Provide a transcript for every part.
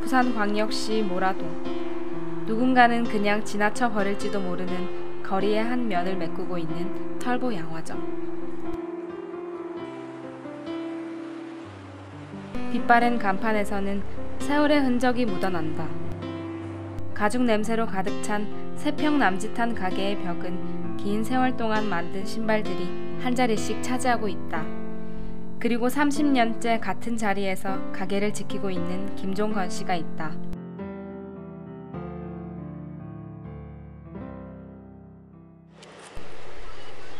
부산광역시 모라동. 누군가는 그냥 지나쳐 버릴지도 모르는 거리의 한 면을 메꾸고 있는 털보 양화점. 빛바랜 간판에서는 세월의 흔적이 묻어난다. 가죽 냄새로 가득 찬 세 평 남짓한 가게의 벽은 긴 세월 동안 만든 신발들이 한 자리씩 차지하고 있다. 그리고 30년째 같은 자리에서 가게를 지키고 있는 김종건 씨가 있다.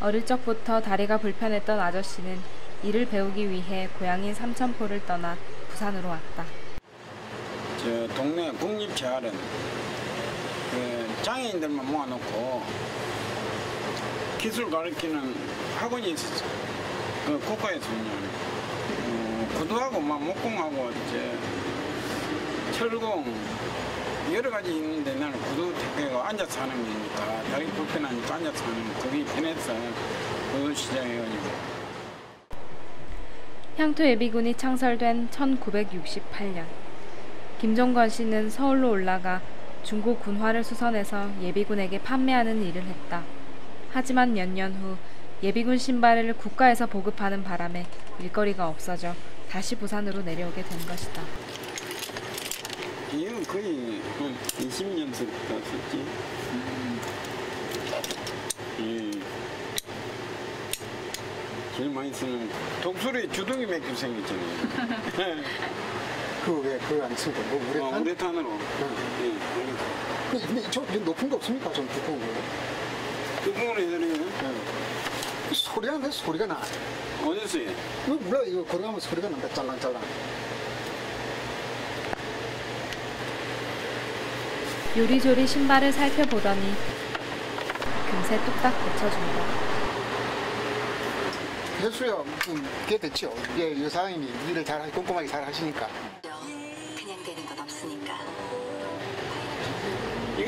어릴 적부터 다리가 불편했던 아저씨는 일을 배우기 위해 고향인 삼천포를 떠나 부산으로 왔다. 저 동네 국립재활은 그 장애인들만 모아놓고 기술 가르치는 학원이 있었어. 그 국가에서는요. 어, 구두하고 막 목공하고 이제 철공 여러 가지 있는데 나는 구두 택배가 앉아서 하는 거니까 다리 불편하니까 앉아서 하는 거 그게 편해서 그거 시작해가지고 향토 예비군이 창설된 1968년 김종건 씨는 서울로 올라가 중고 군화를 수선해서 예비군에게 판매하는 일을 했다. 하지만 몇 년 후 예비군 신발을 국가에서 보급하는 바람에 일거리가 없어져 다시 부산으로 내려오게 된 것이다. 이건 거의 한 20년서부터 썼지. 예. 제일 많이 쓰는 독수리 주둥이 맥주 생겼잖아요. 그거 안 쓰고 뭐 어, 우레탄? 우레탄으로. 예. 그 근데 저 높은 거 없습니까? 좀 두꺼운 거. 뜨거운 애들이 예. 소리가 나 소리가 나. 어디서 해? 이거 몰라 이거 걸어가면 소리가 난다 짤랑짤랑. 요리조리 신발을 살펴보더니 금세 뚝딱 고쳐준다. 혜수야, 음, 그게 됐죠. 이게 여사님이 일을 잘 하- 꼼꼼하게 잘 하시니까.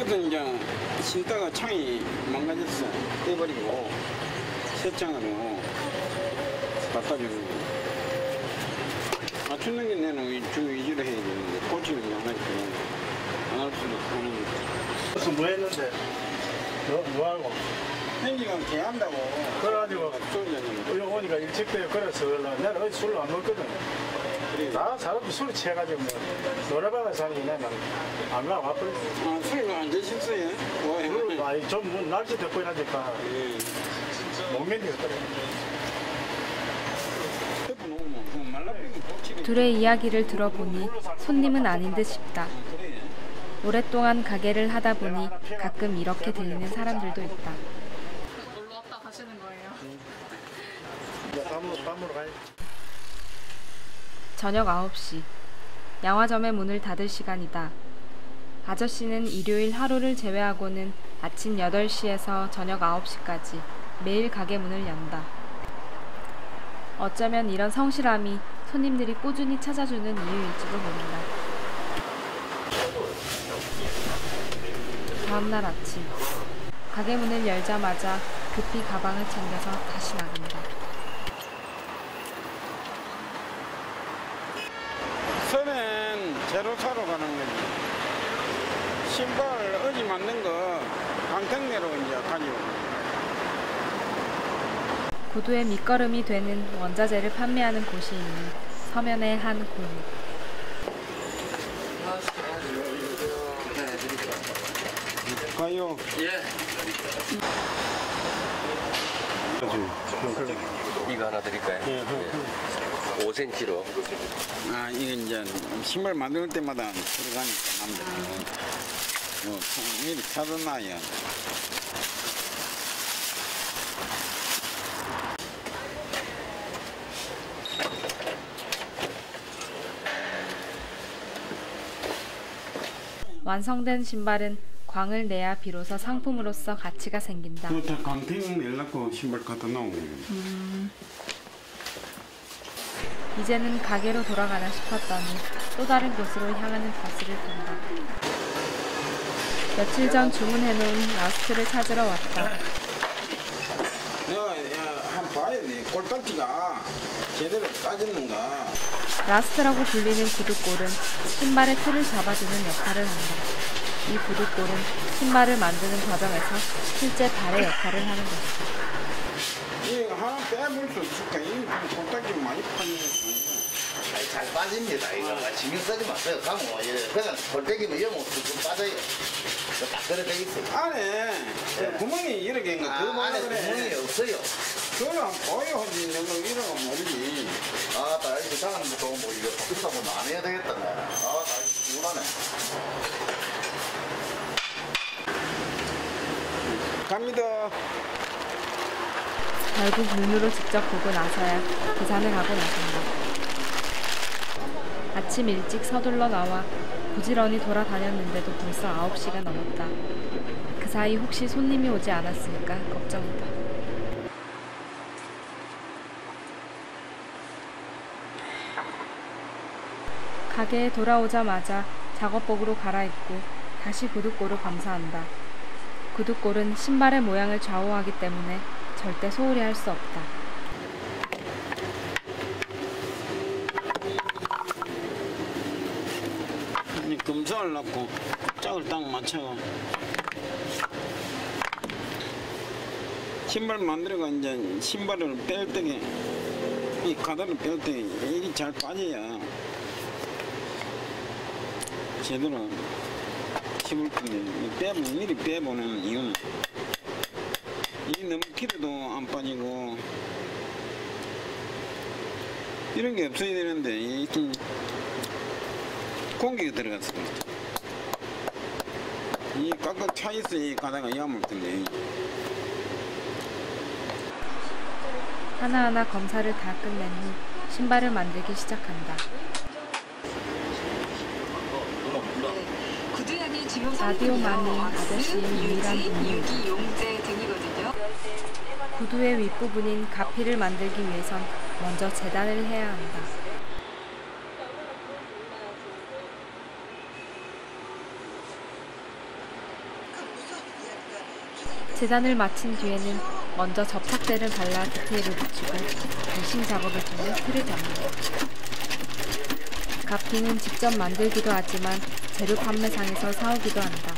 이것도 이제 신다가 창이 망가졌어. 떼버리고 쇠창으로 바꿔주는 거. 맞추는 게 내는 주 위주로 해야 되는데 꽂히는 게 하나씩 안할 수도 없는 거. 그래서 뭐 했는데 뭐, 뭐 하고 행기가 개한다고. 그래가지고. 여기 오니까 일찍도에 그래서 내가 어디 술을 안 먹거든. 나 사람도 술 취해가지고 뭐 노래방에 사는 내가 안 가고 와버렸어 아, 술을 안 드셨어요? 술 와, 아니 좀 뭐 날씨 덥고 이러니까 예. 못 꽂히게. 둘의 이야기를 들어보니 손님은 아닌 듯 싶다. 그래. 오랫동안 가게를 하다 보니 가끔 이렇게 들리는 사람들도 있다. 놀러 왔다 가시는 거예요? 이제 밥 먹- 밥 먹으러 가야지 저녁 9시. 양화점의 문을 닫을 시간이다. 아저씨는 일요일 하루를 제외하고는 아침 8시에서 저녁 9시까지 매일 가게 문을 연다. 어쩌면 이런 성실함이 손님들이 꾸준히 찾아주는 이유일지도 모른다. 다음날 아침. 가게 문을 열자마자 급히 가방을 챙겨서 다시 나간다. 선은 제로 사러 가는 거지. 신발 어지 맞는 거 강택내로 이제 가지고. 구두의 밑거름이 되는 원자재를 판매하는 곳이 있는 서면의 한 골목. 가요. 이거 하나 드릴까요? 네. 5cm로. 아, 이게 이제 신발 만들 때마다 들어가니까 남들이. 뭐, 미리 사둬놔야. 완성된 신발은 광을 내야 비로소 상품으로서 가치가 생긴다. 그다 광택 내려고 신발 갖다 놓은 거예요. 이제는 가게로 돌아가나 싶었더니 또 다른 곳으로 향하는 버스를 탄다. 며칠 전 주문해놓은 last를 찾으러 왔다. 꼴딱지가 제대로 빠졌는가. 라스트라고 불리는 구두골은 신발의 틀을 잡아주는 역할을 한다. 이 구두골은 신발을 만드는 과정에서 실제 발의 역할을 하는 것이다. 이거 하나 빼볼 수 있을까? 이 꼴딱지 많이 파는 잘 빠집니다. 이거 신경 쓰지 마세요. 가면 예, 그냥 골때기면 영어 쭉 빠져요. 딱 그래 돼 있어요. 안에 구멍이 이렇게 있는 거 아, 그거 안에 그래. 구멍이 없어요. 그걸 안 보여 하지 내가 이러고 모르지 아, 나 이거 장안부터 뭐 이거 바꾸다 보면 안 해야 되겠다. 나. 아, 나 이거 피곤하네. 갑니다 결국 눈으로 직접 보고 나서야 계산을 하고 나선다. 아침 일찍 서둘러 나와 부지런히 돌아다녔는데도 벌써 9시가 넘었다. 그 사이 혹시 손님이 오지 않았을까 걱정이다. 가게에 돌아오자마자 작업복으로 갈아입고 다시 구두골을 검사한다. 구두골은 신발의 모양을 좌우하기 때문에 절대 소홀히 할 수 없다. 이 검사를 넣고 짝을 딱 맞춰. 신발 만들어가 이제 신발을 뺄 때에 이 가다를 뺄 때 이게 잘 빠져야 제대로 씹을 건데 이 빼보 미리 빼보는 이유는 이 너무 길어도 안 빠지고 이런 게 없어야 되는데 이게 공기가 들어갔어. 이 깎아 차이 가다가 야물 텐데. 하나하나 검사를 다 끝낸 후 신발을 만들기 시작한다. 라디오만이 아저씨의 유일한. 구두의 윗부분인 가피를 만들기 위해선 먼저 재단을 해야 한다. 재단을 마친 뒤에는 먼저 접착제를 발라 디테일을 붙이고 불싱 작업을 통해 틀을 잡는다. 가피는 직접 만들기도 하지만 재료 판매상에서 사오기도 한다.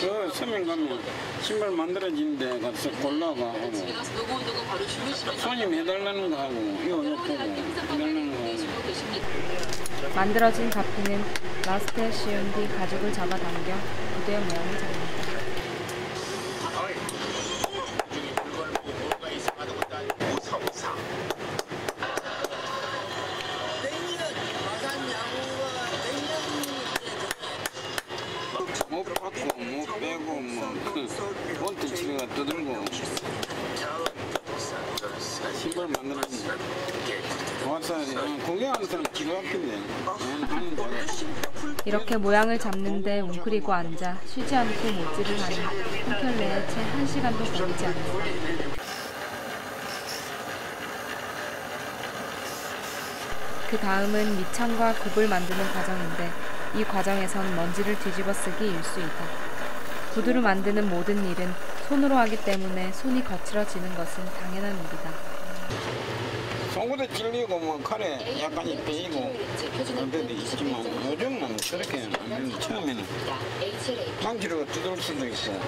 그 서면 가면 신발 만들어지는데 가서 골라가 하고 손님 해달라는 거 하고 이거 놓고 해달라는 거 하고 만들어진 가피는 씌운 뒤 가죽을 잡아당겨 구두의 모양을 잡는다. 못 빼고 뭐그 원투 치료가 떠들고 신발 만들어 이렇게 모양을 잡는데 웅크리고 앉아 쉬지 않고 못질을 하니 한켤 내에 채 한 시간도 걸리지 않는다. 그 다음은 밑창과 굽을 만드는 과정인데 이 과정에선 먼지를 뒤집어 쓰기 일 수이다. 구두를 만드는 모든 일은 손으로 하기 때문에 손이 거칠어지는 것은 당연한 일이다. 속으로 찔리고 뭐 칼에 약간이 베이고 그런 데도 있지만 요즘은 되는데 처음에는 망치로 두들 수도 있고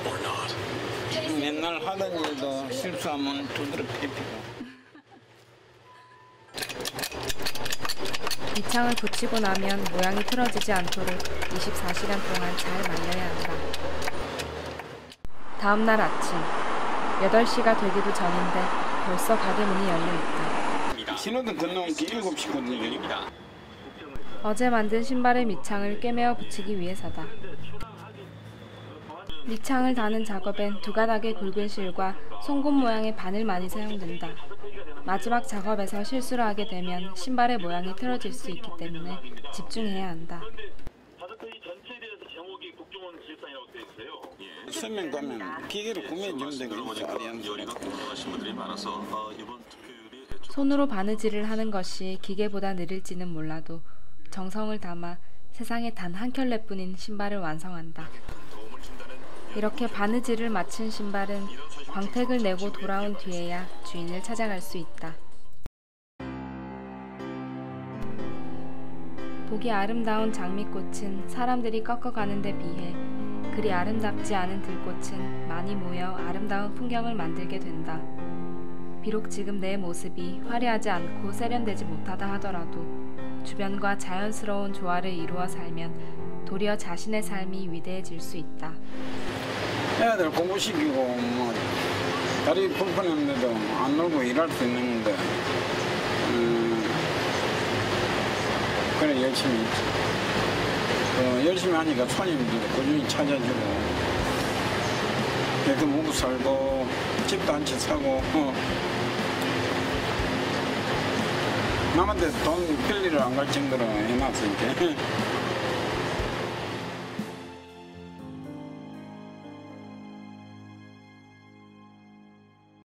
맨날 하던 일도 실수하면 두드러 패피고 밑창을 붙이고 나면 모양이 틀어지지 않도록 24시간 동안 잘 말려야 한다. 다음날 아침 8시가 되기도 전인데 벌써 가게 문이 열려 있다. 신호등 건너온 게 7시거든요 어제 만든 신발의 밑창을 꿰매어 붙이기 위해서다. 밑창을 다는 작업엔 두 가닥의 굵은 실과 송곳 모양의 바늘만이 사용된다. 마지막 작업에서 실수를 하게 되면 신발의 모양이 틀어질 수 있기 때문에 집중해야 한다. 서면 가면 기계로 구매해 주는 데가 있어 아리안스 손으로 바느질을 하는 것이 기계보다 느릴지는 몰라도 정성을 담아 세상에 단 한 켤레뿐인 신발을 완성한다. 이렇게 바느질을 마친 신발은 광택을 내고 돌아온 뒤에야 주인을 찾아갈 수 있다. 보기 아름다운 장미꽃은 사람들이 꺾어가는 데 비해 그리 아름답지 않은 들꽃은 많이 모여 아름다운 풍경을 만들게 된다. 비록 지금 내 모습이 화려하지 않고 세련되지 못하다 하더라도 주변과 자연스러운 조화를 이루어 살면 도리어 자신의 삶이 위대해질 수 있다. 애들 공부시키고 뭐 다리 불편했는데도 안 놀고 일할 수 있는데 음, 그래 열심히. 그 열심히 하니까 손님들도 꾸준히 찾아주고 애도 먹고 살고 집도 한 채 사고 어. 남한테 돈 빌리러 안 갈 정도로 해놨으니까